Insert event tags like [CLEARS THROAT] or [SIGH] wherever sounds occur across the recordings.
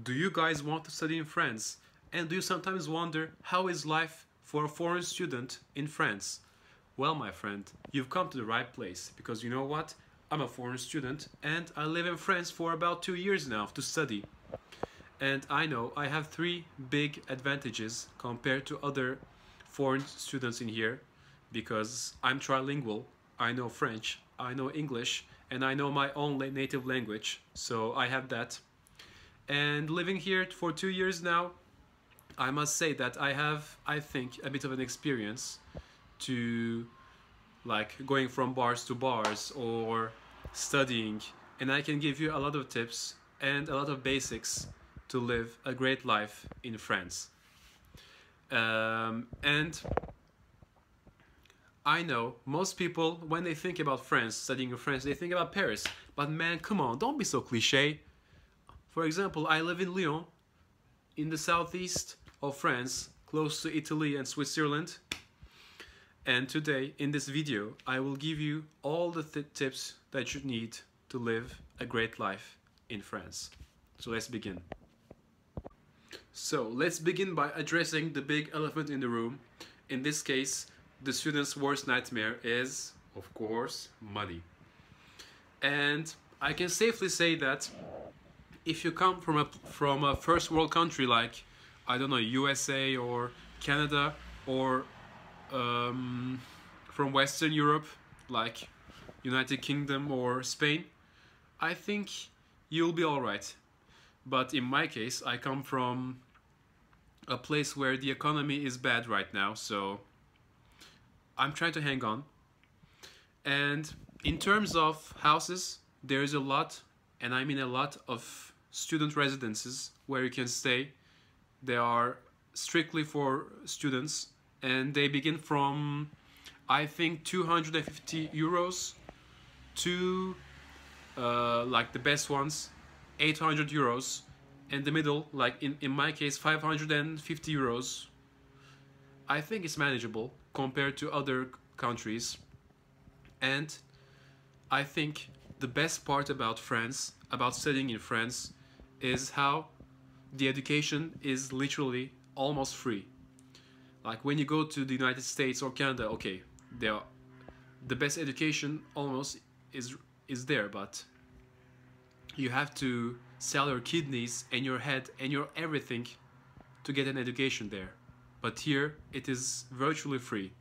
Do you guys want to study in France? And do you sometimes wonder how is life for a foreign student in France? Well, my friend, you've come to the right place because you know what? I'm a foreign student and I live in France for about two years now to study. And I know I have three big advantages compared to other foreign students in here because I'm trilingual. I know French, I know English, and I know my own native language. So I have that. And living here for two years now, I must say that I have, I think, a bit of an experience to like going from bars to bars or studying and I can give you a lot of tips and a lot of basics to live a great life in France. Um, and I know most people, when they think about France, studying in France, they think about Paris. But man, come on, don't be so cliche. For example, I live in Lyon, in the southeast of France, close to Italy and Switzerland. And today, in this video, I will give you all the th tips that you need to live a great life in France. So let's begin. So let's begin by addressing the big elephant in the room. In this case, the student's worst nightmare is, of course, money. And I can safely say that if you come from a, from a first world country like, I don't know, USA or Canada or um, from Western Europe, like United Kingdom or Spain, I think you'll be alright. But in my case, I come from a place where the economy is bad right now, so I'm trying to hang on. And in terms of houses, there's a lot, and I mean a lot of student residences where you can stay. They are strictly for students and they begin from I think 250 euros to uh, like the best ones 800 euros. And the middle like in, in my case 550 euros. I think it's manageable compared to other countries. And I think the best part about France about studying in France is how the education is literally almost free like when you go to the United States or Canada, okay, there, the best education almost is is there, but you have to sell your kidneys and your head and your everything to get an education there. But here it is virtually free.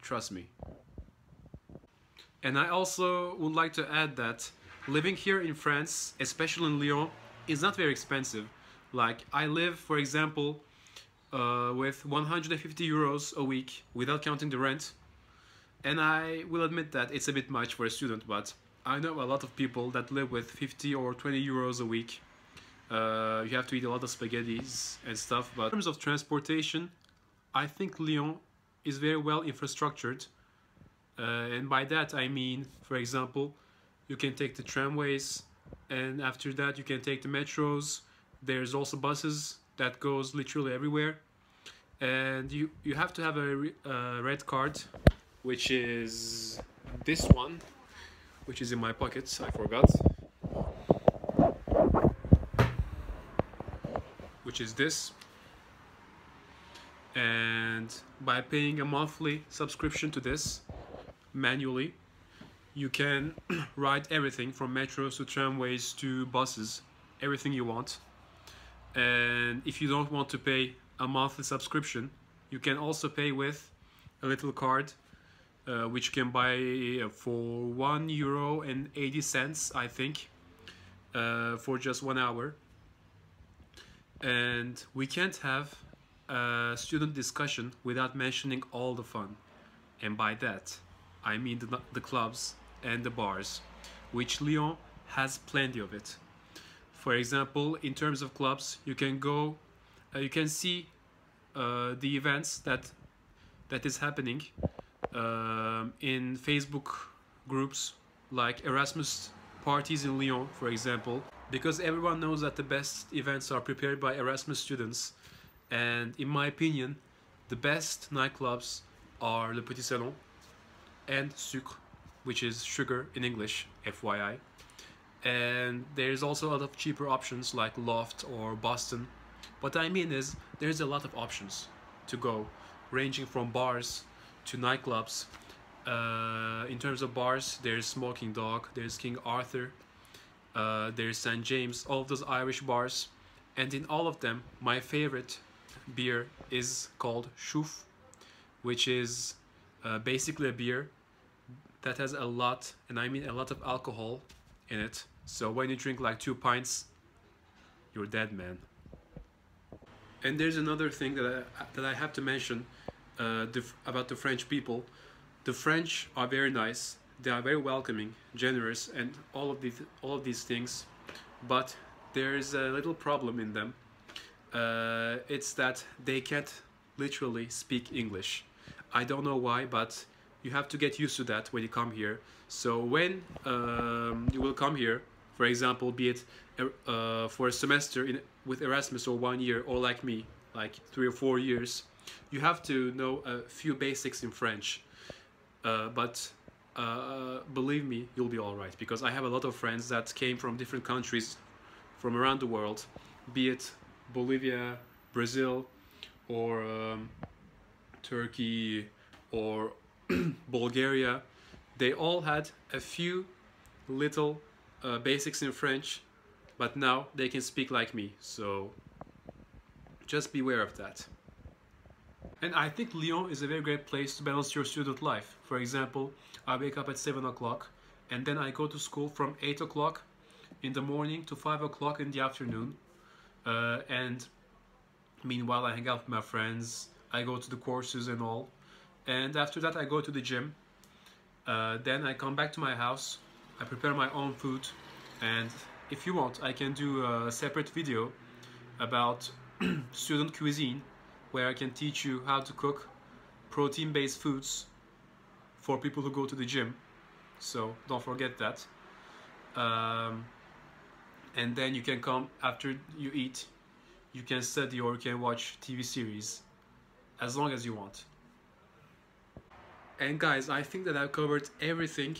Trust me. And I also would like to add that living here in France, especially in Lyon, is not very expensive. Like I live, for example, uh, with 150 euros a week without counting the rent. And I will admit that it's a bit much for a student, but I know a lot of people that live with 50 or 20 euros a week. Uh, you have to eat a lot of spaghettis and stuff, but in terms of transportation, I think Lyon is very well infrastructured. Uh, and by that I mean, for example, you can take the tramways, and after that you can take the metros. There's also buses that goes literally everywhere. And you you have to have a uh, red card which is this one which is in my pockets. I forgot. Which is this. And by paying a monthly subscription to this manually you can [CLEARS THROAT] ride everything from metros to tramways to buses everything you want. And if you don't want to pay a monthly subscription you can also pay with a little card uh, which can buy uh, for one euro and 80 cents I think uh, for just one hour. And we can't have a student discussion without mentioning all the fun. And by that I mean the, the clubs and the bars which Lyon has plenty of it for example, in terms of clubs, you can go, uh, you can see uh, the events that that is happening um, in Facebook groups like Erasmus parties in Lyon, for example, because everyone knows that the best events are prepared by Erasmus students. And in my opinion, the best nightclubs are Le Petit Salon and Sucre, which is sugar in English, FYI. and there's also a lot of cheaper options like Loft or Boston. What I mean is there's a lot of options to go, ranging from bars to nightclubs. Uh, in terms of bars, there's Smoking Dog, there's King Arthur, uh, there's St. James, all of those Irish bars. And in all of them, my favorite beer is called Chouffe, which is uh, basically a beer that has a lot, and I mean a lot of alcohol in it. So when you drink like two pints, you're dead, man. And there's another thing that I, that I have to mention uh, the, about the French people. The French are very nice. They are very welcoming, generous, and all of these all of these things. But there's a little problem in them. Uh, it's that they can't literally speak English. I don't know why, but you have to get used to that when you come here. So when um, you will come here, for example, be it uh, for a semester in, with Erasmus or one year, or like me, like three or four years, you have to know a few basics in French. Uh, but uh, believe me, you'll be all right because I have a lot of friends that came from different countries from around the world, be it Bolivia, Brazil, or um, Turkey, or [CLEARS THROAT] Bulgaria. They all had a few little uh, basics in French, but now they can speak like me. So just beware of that. And I think Lyon is a very great place to balance your student life. For example, I wake up at 7 o'clock and then I go to school from 8 o'clock in the morning to 5 o'clock in the afternoon. Uh, and meanwhile, I hang out with my friends, I go to the courses and all. And after that, I go to the gym. Uh, then I come back to my house, I prepare my own food, and if you want, I can do a separate video about [CLEARS THROAT] student cuisine where I can teach you how to cook protein-based foods for people who go to the gym. So don't forget that. Um, and then you can come after you eat. You can study or you can watch TV series as long as you want. And guys, I think that I've covered everything,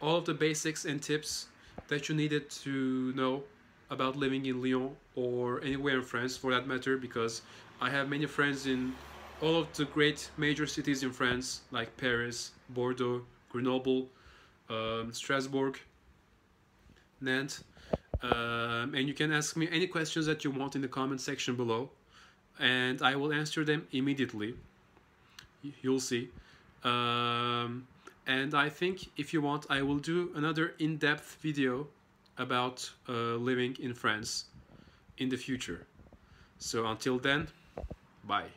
all of the basics and tips that you needed to know about living in Lyon or anywhere in France for that matter because I have many friends in all of the great major cities in France like Paris, Bordeaux, Grenoble, um, Strasbourg, Nantes. Um, and you can ask me any questions that you want in the comment section below and I will answer them immediately. You'll see. Um, and I think if you want, I will do another in-depth video about uh, living in France in the future. So until then, bye.